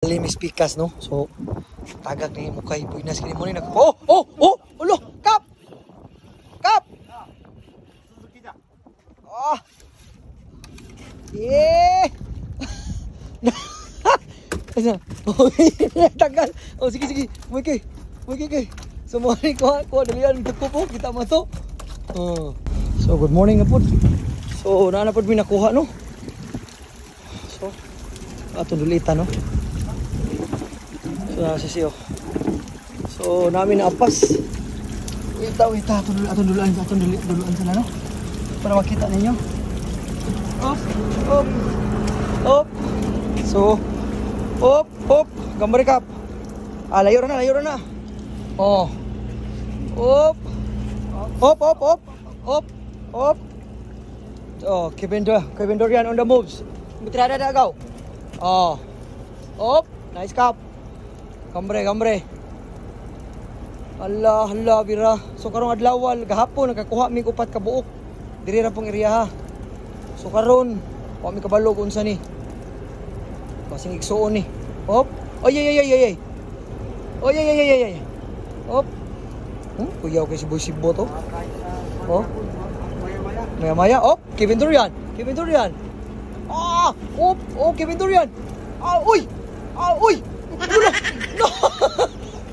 Limis pikas no. So tagak ni mo kay buinas kini mo ni nag Oh, oh, oh, ulo, kap. Kap. Oh. Yeah. Oh, tagal. Oh, sige sige. Muy kay. Muy kay. So mo ni ko ko dalian tuko po kita mo to. Oh. So good morning na po. So na na po mi nakuha no. So ato dulitan no. So nasa siyo. So namin naapas. Ita, ita, ato dulu, ato duluan, ato dulu, duluan sila no. Para makita ninyo. Op, op, op. So, op, op, gambar kap. Ah, layo na, layo na. Oh. Op. Op, op, op, op, op. Oh, Kevin Dur, Kevin Durian on the moves. Butirada ada kau. Oh. Op, nice kap. Kambre, kambre. Allah, Allah, bira. So karong adlaw gahapon nakakuha mi upat ka buok. Diri ra pong iriya ha. So karon, wa mi kabalo kung unsa ni. Kasing igsuon ni. Hop. Oy, ay, ay, ay. Oy, ay, ay, ay, ay, ay. Hop. Hmm, kuyaw kay si Boy Sibo to. Oh. Maya maya, oh, Kevin Durian. Kevin Durian. Ah, oh, oh, Kevin Durian. Ah, uy. Ah, uy. Wala. No.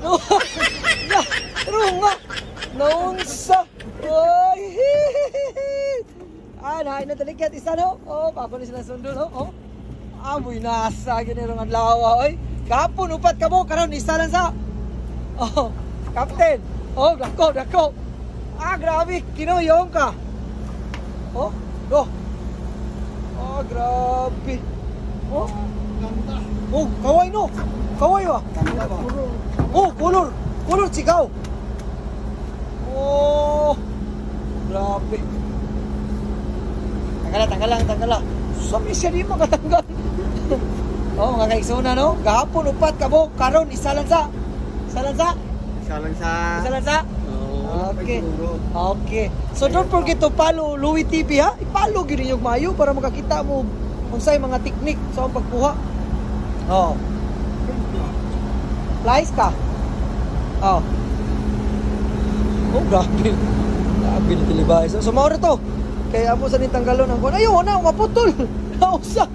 No. Ya, pero nga. Naunsa. Oy. Ah, nahay na talikat isa no. Oh, papa ni sila sundo no. Oh. Amoy nasa gini rong adlaw oy. Kapon upat ka mo karon isa lang sa. Oh, captain. Oh, dako, dako. Ah, grabe, kinuyong ka. Oh, do. Oh, grabe. Oh. Oh, kaway no. Kaway wa. Oh, color. Color sigaw. Oh. Grabe. Tanggal lang, tanggal lang, tanggal lang. Sabi siya di makatanggal. oh, mga kaiksuna no. Gahapon upat ka mo. Karon isa lang sa. Isa lang sa. Isa lang sa... Isa lang sa. Oo, Okay. Okay. So don't forget to follow Louis TV ha. I-follow gyud ninyo mayo para makakita mo unsay mga teknik sa akong pagkuha. Oh. Flies ka. Oh. Oh, grabe. Grabe na tilibay. So, sumaw to. Kaya mo sa nitanggalon ang kuwan. Ayaw na, maputol. Nausa.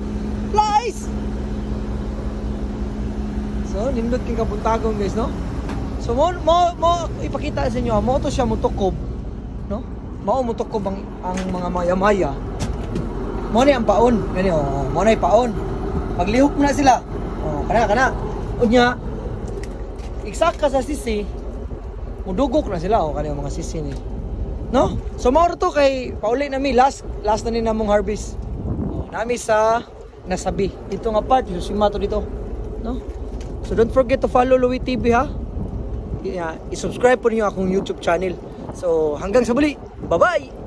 Flies. So, nindot king kabuntagong guys, no? So mo mo mo ipakita sa inyo, mo to siya mutukob, no? Mao mutukob ang ang mga maya-maya. Mo ni ang paon, gani oh, mo na paon. Paglihok mo na sila. Oh, kana kana. Unya iksak ka sa sisi, mudugok na sila oh, kani ang mga sisi ni. No? So mao to kay pauli na mi last last na ni namong harvest. Oh, nami sa nasabi. Dito nga part, yung to dito. No? So don't forget to follow Louis TV ha. Yeah, i-subscribe po niyo akong YouTube channel. So hanggang sa muli. Bye-bye.